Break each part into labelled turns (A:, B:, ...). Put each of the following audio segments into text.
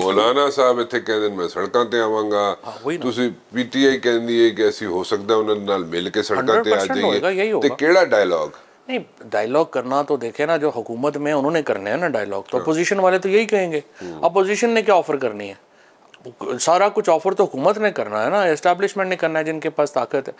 A: ਮੌਲਾਨਾ ਸਾਹਿਬ ਇੱਥੇ ਕਹਿੰਦੇ ਨੇ ਮੈਂ ਸੜਕਾਂ ਤੇ ਆਵਾਂਗਾ
B: ਉਹੀ ਨਾ।
A: ਤੁਸੀਂ ਪੀਟੀਆਈ ਕਹਿੰਦੀ ਹੈ ਕਿ ਅਸੀਂ ਹੋ ਸਕਦਾ ਉਹਨਾਂ ਨਾਲ ਮਿਲ ਕੇ ਸੜਕਾਂ ਤੇ ਆ
B: 100% ਹੋਏਗਾ, ਯਹੀ
A: ਜਾਈਏ
B: ਹੋਗਾ।
A: ਤੇ ਕਿਹੜਾ ਡਾਇਲੌਗ
B: नहीं डायलॉग करना तो देखे ना जो हुकूमत में है, उन्होंने करने हैं ना डायलॉग तो अपोजिशन वाले तो यही कहेंगे अपोजिशन ने क्या ऑफर करनी है सारा कुछ ऑफर तो हुकूमत ने करना है ना एस्टेब्लिशमेंट ने करना है जिनके पास ताकत है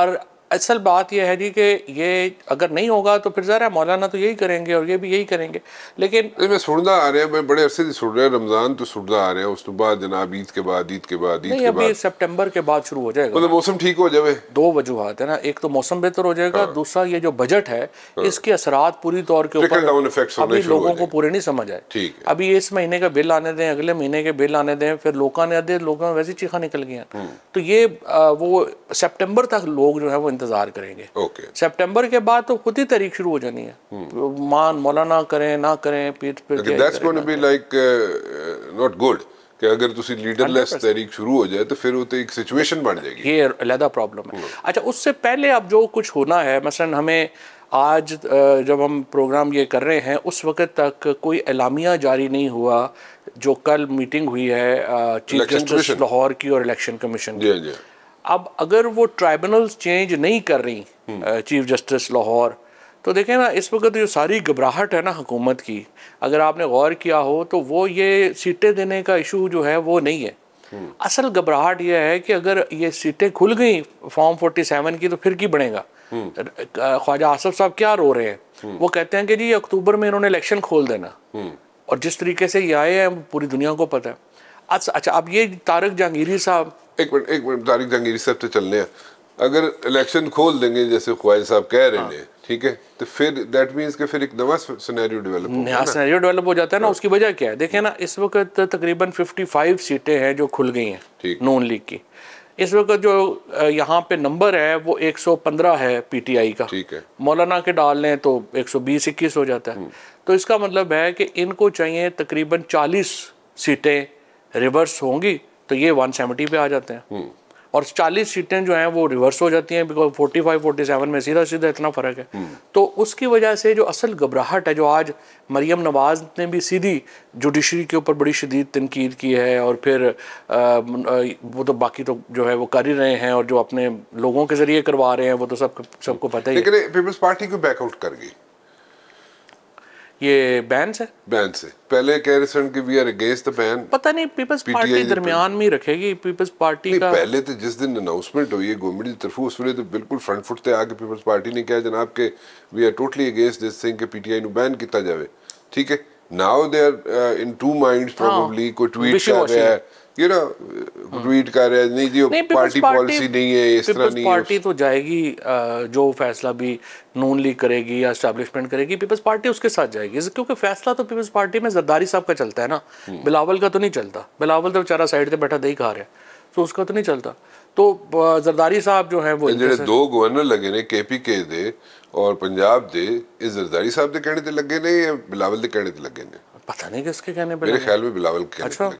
B: और असल बात यह है जी कि ये अगर नहीं होगा तो फिर ज़रा मौलाना तो यही करेंगे और ये भी यही करेंगे। लेकिन
A: मैं सुनता आ रहा मैं बड़े अरसे सुन रहा रमज़ान तो सुनता आ रहा उस तो बाद जनाब ईद के बाद ईद के बाद ईद के बाद।
B: सितंबर के बाद शुरू हो जाएगा।
A: मतलब मौसम ठीक हो जाए।
B: दो वजूहत है ना एक तो मौसम बेहतर हो जाएगा हाँ। दूसरा ये जो बजट है हाँ। इसके असरात पूरी तौर के ऊपर अभी लोगों को पूरे नहीं समझ आए।
A: ठीक
B: अभी इस महीने का बिल आने दें अगले महीने के बिल आने दें फिर लोगों ने आधे लोगों में वैसे चीखा निकल गया हम्म। तो ये वो सेप्टेम्बर तक लोग जो है वो इंतजार करेंगे
A: ओके
B: सितंबर के बाद तो खुद ही तारीख शुरू हो जानी है मान मौलाना करें ना करें फिर फिर
A: लेकिन
B: क्या
A: दैट्स
B: करें,
A: going to be like not good कि अगर ਤੁਸੀਂ ਲੀਡਰਲੈਸ ਤਹਿਰੀਕ शुरू हो जाए तो फिर वो तो एक सिचुएशन बन जाएगी
B: ये अलहदा प्रॉब्लम है अच्छा उससे पहले अब जो कुछ होना है मसलन हमें आज अ, जब हम प्रोग्राम ये कर रहे हैं उस वक्त तक कोई एलामिया जारी नहीं हुआ जो कल मीटिंग हुई है chief
A: Election
B: justice
A: Commission।
B: Lahore की और इलेक्शन कमीशन की
A: जी हाँ, जी हाँ।
B: अब अगर वो ट्राइब्यूनल्स चेंज नहीं कर रही चीफ जस्टिस लाहौर तो देखें ना इस वक्त जो सारी घबराहट है ना हुकूमत की अगर आपने गौर किया हो तो वो ये सीटें देने का इशू जो है वो नहीं है। असल घबराहट यह है कि अगर ये सीटें खुल गई फॉर्म 47 की तो फिर की बनेगा? ख्वाजा आसफ साहब क्या रो रहे हैं? वो कहते हैं कि जी अक्टूबर में इन्होंने इलेक्शन खोल देना। और जिस तरीके से ये आए हैं पूरी दुनिया को पता है। अच्छा अच्छा अब ये तारक जहांगीरी साहब।
A: एक मिनट एक मिनट तारिक जहांगीरी साहब से चलने हैं। अगर इलेक्शन खोल देंगे जैसे ख्वाजा साहब कह रहे हैं। ठीक है तो फिर दैट मींस कि फिर एक नवा सिनेरियो डेवलप
B: नया सिनेरियो डेवलप हो जाता है ना उसकी वजह क्या है? देखें ना इस वक्त तकरीबन 55 सीटें हैं जो खुल गई हैं। नून लीग की। इस वक्त जो यहाँ पे नंबर है वो 115 है पीटीआई का।
A: ठीक है।
B: मौलाना के डाल लें तो 120 21 हो जाता है। तो इसका मतलब है कि इनको चाहिए तकरीबन 40 सीटें रिवर्स होंगी तो ये 170 पे आ जाते हैं। और 40 सीटें जो हैं वो रिवर्स हो जाती हैं बिकॉज़ 45 47 में सीधा सीधा इतना फ़र्क है। तो उसकी वजह से जो असल घबराहट है जो आज मरियम नवाज़ ने भी सीधी जुडिशरी के ऊपर बड़ी शदीद तनकीद की है और फिर अ, वो तो बाकी तो जो है वो कर ही रहे हैं और जो अपने लोगों के ज़रिए करवा रहे हैं वो तो सब सबको पता ही है।
A: लेकिन पीपल्स पार्टी को बैकआउट कर गई?
B: ये बैन से
A: बैन से पहले कह रहे सन कि we are against the ban
B: पता नहीं पीपल्स पार्टी दरमियान में रखेगी पीपल्स पार्टी का
A: पहले तो जिस दिन अनाउंसमेंट हुई है गवर्नमेंट की तरफ़ उस वेले तो बिल्कुल फ्रंट फुट पे आके पीपल्स पार्टी ने कहा जनाब के we are totally against this thing कि पीटीआई नु बैन किया जावे। ठीक है? Now they are in two minds probably कोई ट्वीट
B: कर
A: रहा है यू नो ट्वीट कर रहा है नहीं जी पार्टी पॉलिसी नहीं है इस तरह नहीं
B: पार्टी तो जाएगी uh, जो फैसला भी नून लीग करेगी या एस्टेब्लिशमेंट करेगी पीपल्स पार्टी उसके साथ जाएगी। क्योंकि फैसला तो पीपल्स पार्टी में जरदारी साहब का चलता है ना। हम्म। बिलावल का तो नहीं चलता। बिलावल तो बेचारा साइड पे बैठा दही खा रहा है। तो उसका तो नहीं चलता तो अ, जरदारी साहब जो है वो
A: ਇਹ ਜਿਹੜੇ ਦੋ ਗਵਰਨਰ ਲੱਗੇ ਨੇ ਕੇਪੀਕੇ ਦੇ ਔਰ ਪੰਜਾਬ ਦੇ ਇਹ ਜ਼ਰਦਾਰੀ ਸਾਹਿਬ ਦੇ ਕਹਿਣੇ ਤੇ ਲੱਗੇ ਨੇ ਜਾਂ ਬਿਲਾਵਲ ਦੇ ਕਹਿਣੇ ਤੇ ਲੱਗੇ ਨੇ
B: पता नहीं किसके कहने पे
A: ਮੇਰੇ
B: लगे।
A: ਖਿਆਲ ਵਿੱਚ ਬਿਲਾਵਲ के कहने
B: अच्छा
A: पे